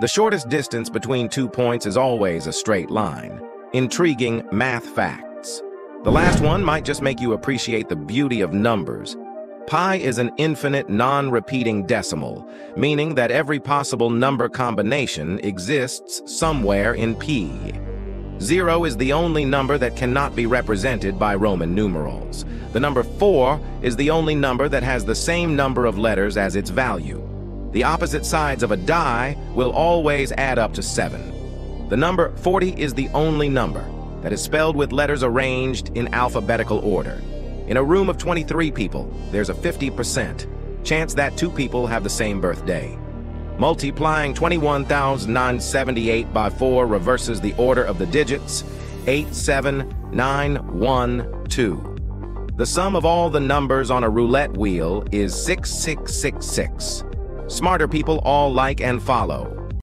The shortest distance between two points is always a straight line. Intriguing math facts. The last one might just make you appreciate the beauty of numbers. Pi is an infinite, non-repeating decimal, meaning that every possible number combination exists somewhere in P. Zero is the only number that cannot be represented by Roman numerals. The number four is the only number that has the same number of letters as its value. The opposite sides of a die will always add up to seven. The number 40 is the only number that is spelled with letters arranged in alphabetical order. In a room of 23 people, there's a 50% chance that two people have the same birthday. Multiplying 21,978 by 4 reverses the order of the digits 8, 7, 9, 1, 2. The sum of all the numbers on a roulette wheel is 6666. Smarter people all like and follow.